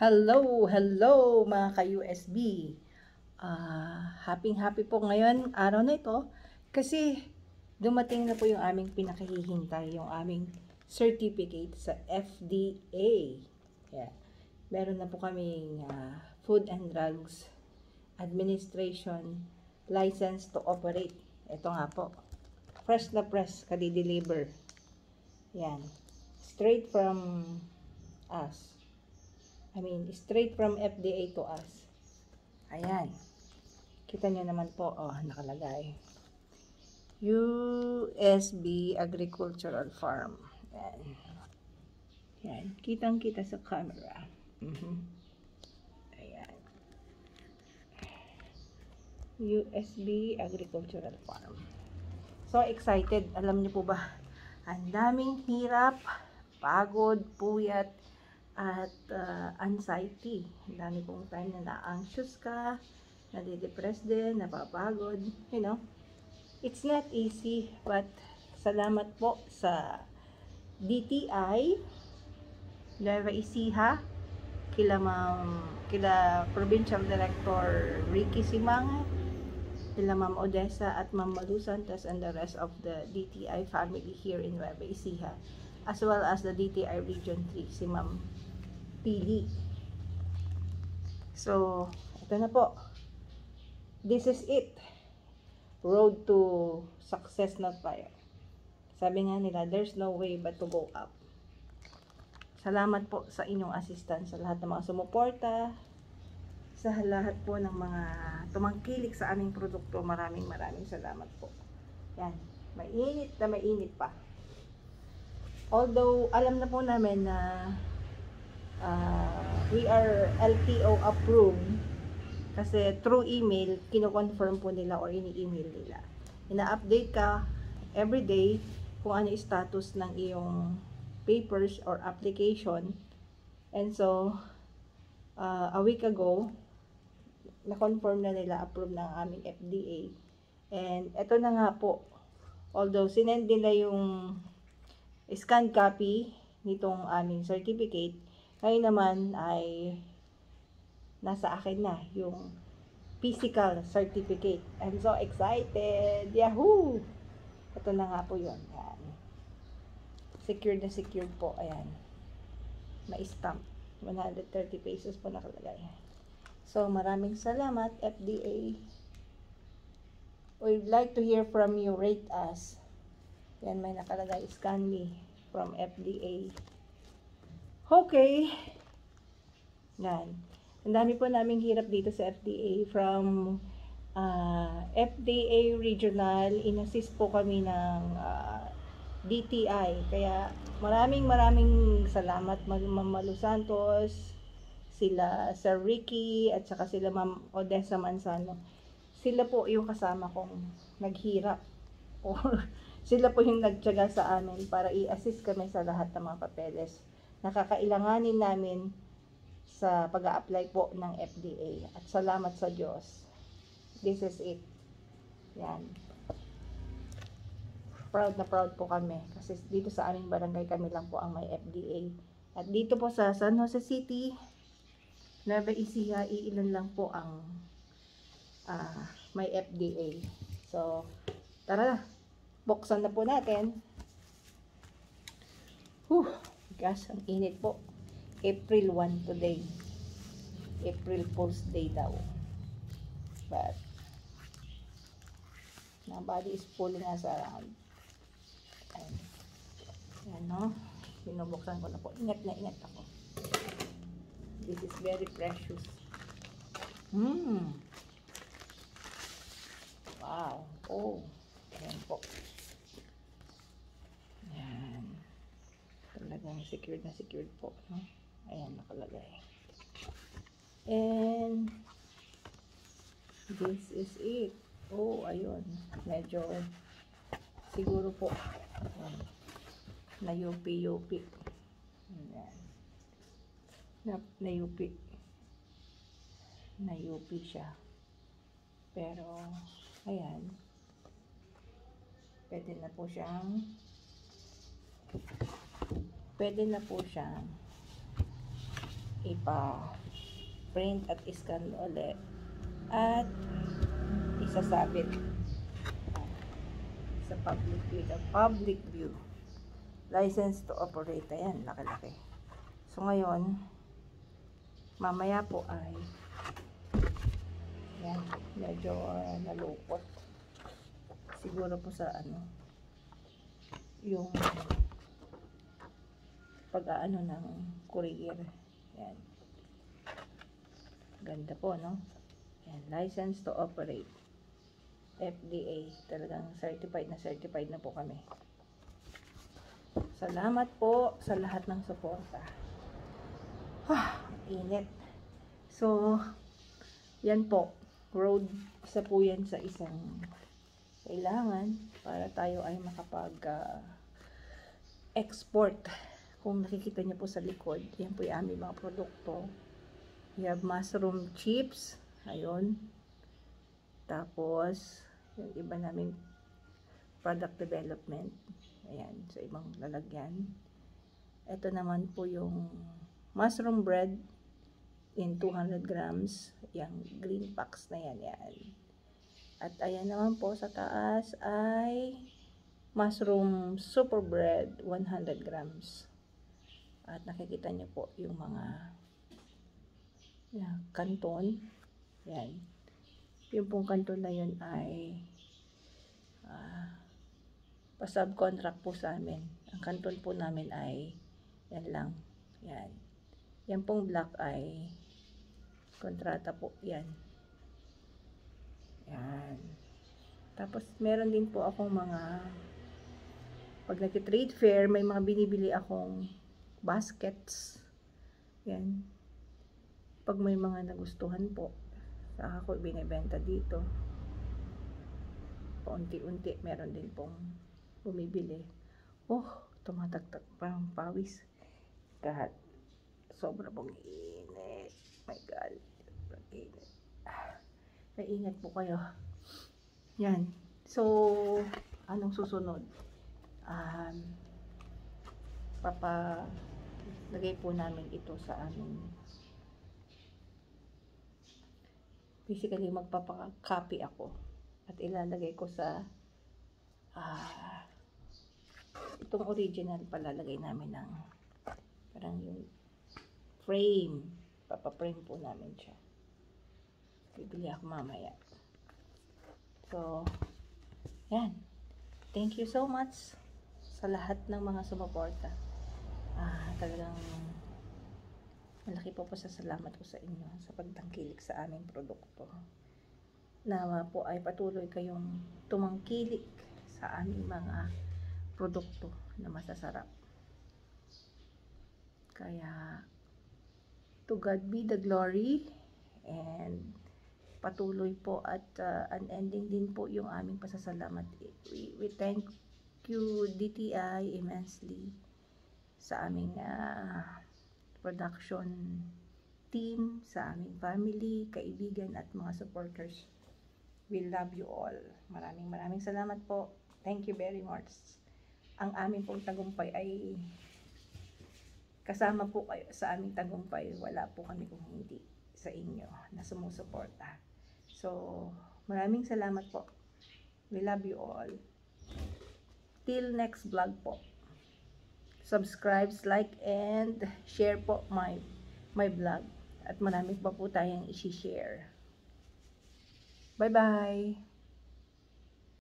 Hello, hello mga ka-USB. Ah, happy happy po ngayon araw na ito kasi dumating na po yung aming pinakahihintay, yung aming certificate sa FDA. Yeah. Meron na po kaming ah, Food and Drugs Administration license to operate. Ito nga po. Fresh na press, kadi-deliver. Yan. Straight from us. I mean, straight from FDA to us. Ayan. Kita nyo naman po, oh, nakalagay. USB Agricultural Farm. Yan. Yan. Kitang-kita sa camera. Mhm. Ayan. USB Agricultural Farm. So excited. Alam niyo po ba? Ang daming hirap, pagod, puyat, at uh, anxiety. Dami kong time na na-anxious ka, nadidepress din, napapagod, you know. It's not easy, but salamat po sa DTI, Nueva Ecija, kila Ma'am, kila Provincial Director Ricky Simang, kila Ma'am Odessa at Ma'am Malu Santos and the rest of the DTI family here in Nueva Ecija, as well as the DTI Region 3, si Ma'am Pili. So, ito na po. This is it. Road to success na tayo. Sabi nga nila, there's no way but to go up. Salamat po sa inyong assistance, sa lahat ng mga sumuporta, sa lahat po ng mga tumangkilik sa aming produkto. Maraming maraming salamat po. Yan. Mainit na mainit pa. Although, alam na po namin na uh, we are LTO approved kasi through email, kino-confirm po nila or ini-email nila. Ina-update ka every day kung ano status ng iyong papers or application. And so, uh, a week ago, na-confirm na nila approve ng aming FDA. And ito na nga po, although sinend nila yung scan copy nitong aming certificate, ngayon naman ay nasa akin na yung physical certificate. I'm so excited! Yahoo! Ito na nga po yun. Ayan. Secured na secured po. Ayan. Ma-stamp. 130 pesos po nakalagay. So, maraming salamat, FDA. We'd like to hear from you. Rate us. Yan, may nakalagay. Scan me from FDA. Okay. Yan. Ang dami po naming hirap dito sa FDA from uh, FDA Regional. Inassist po kami ng uh, DTI. Kaya maraming maraming salamat Ma'am Malu Santos, sila Sir Ricky, at saka sila Ma'am Odessa Manzano. Sila po yung kasama kong naghirap. Or sila po yung nagtyaga sa amin para i-assist kami sa lahat ng mga papeles nakakailanganin namin sa pag apply po ng FDA. At salamat sa Diyos. This is it. Yan. Proud na proud po kami. Kasi dito sa aming barangay kami lang po ang may FDA. At dito po sa San Jose City, Nueva Ecija, iilan lang po ang uh, may FDA. So, tara, buksan na po natin. Whew. Gas, ang init po. April 1 today. April Fool's Day daw. But, my body is pulling us around. Ayan. Ayan, no? Binubuksan ko na po. Ingat na ingat ako. This is very precious. Hmm. Wow. Oh. Ayan po. Talagang secured na secured po. No? Ayan, nakalagay. And, this is it. Oh, ayun. Medyo, siguro po, ayan, na yupi-yupi. Ayan. Na, na. Na yupi siya. Pero, ayan. Pwede na po siyang pwede na po siya ipa-print at iscan ulit at isasabit sa public view. The public view. License to operate. Ayan, laki-laki. So, ngayon, mamaya po ay yan, medyo uh, nalupot. Siguro po sa ano, yung pag-aano ng courier. Yan. Ganda po, no? Yan, license to operate. FDA. Talagang certified na certified na po kami. Salamat po sa lahat ng suporta. Ah, init. So, yan po. Road, isa po yan sa isang kailangan para tayo ay makapag uh, export. Kung nakikita niyo po sa likod, yan po yung aming mga produkto. We have mushroom chips. Ayun. Tapos, yung iba namin product development. Ayan, sa ibang lalagyan. Ito naman po yung mushroom bread in 200 grams. Yung green packs na yan, yan. At ayan naman po sa taas ay mushroom super bread 100 grams. At nakikita niyo po yung mga yan, kanton. Yan. Yung pong kanton na yun ay uh, pa-subcontract po sa amin. Ang kanton po namin ay yan lang. Yan. Yan pong black ay kontrata po. Yan. Yan. Tapos meron din po akong mga pag nag-trade fair, may mga binibili akong baskets. Yan. Pag may mga nagustuhan po, saka ko binibenta dito. Paunti-unti, meron din pong bumibili. Oh, tumatagtag parang pawis. Kahit sobra pong init. My God. Sobrang init. Ah, Maingat po kayo. Yan. So, anong susunod? Um, papa lagay po namin ito sa aming basically magpapaka-copy ako. At ilalagay ko sa ah itong original palalagay namin ng parang yung frame. Papaprame po namin siya. Bibili ako mamaya. So yan. Thank you so much sa lahat ng mga sumuporta ah, talagang malaki po po sa salamat ko sa inyo sa pagtangkilik sa aming produkto. Nawa po ay patuloy kayong tumangkilik sa aming mga produkto na masasarap. Kaya to God be the glory and patuloy po at uh, unending din po yung aming pasasalamat. We, we thank you DTI immensely sa aming uh, production team, sa aming family, kaibigan at mga supporters. We love you all. Maraming maraming salamat po. Thank you very much. Ang aming pong tagumpay ay kasama po kayo sa aming tagumpay. Wala po kami kung hindi sa inyo na sumusuporta. So, maraming salamat po. We love you all. Till next vlog po subscribe, like, and share po my, my vlog. At marami pa po tayong isi-share. Bye-bye!